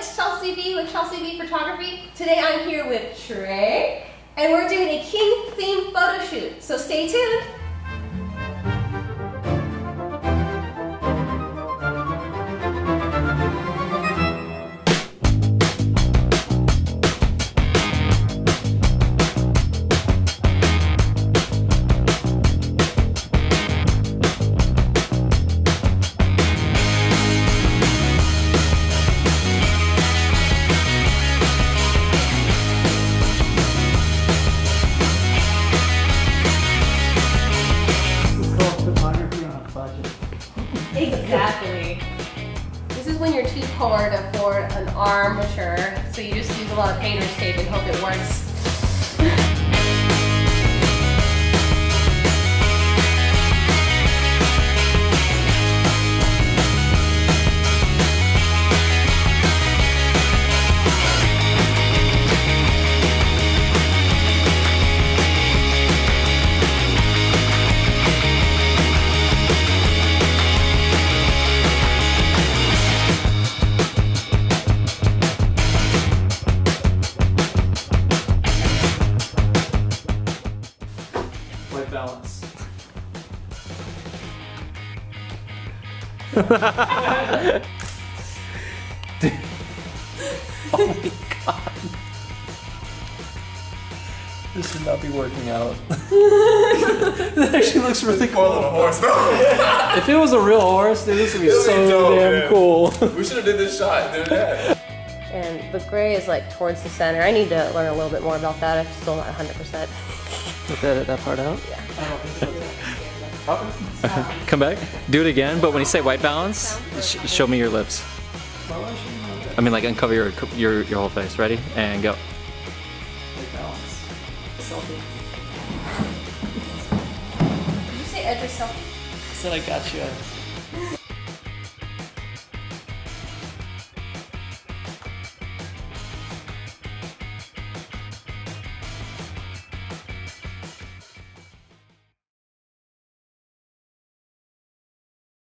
it's Chelsea V with Chelsea V Photography. Today I'm here with Trey, and we're doing a King theme photo shoot, so stay tuned. Exactly. This is when you're too poor to afford an armature, so you just use a lot of painter's tape and hope it works. White balance. Oh my god! This should not be working out. that actually looks really Poor cool. little horse. No. If it was a real horse, dude, this would be It would be so dope, damn man. cool. we should have did this shot. Dude, yeah. And the gray is like towards the center. I need to learn a little bit more about that. I'm still not 100%. Did that, that part out? Yeah. Come back. Do it again, but when you say white balance, sh- show me your lips. I mean, like uncover your your your whole face. Ready? And go. White balance. Did you say edge or selfie? Said I got you.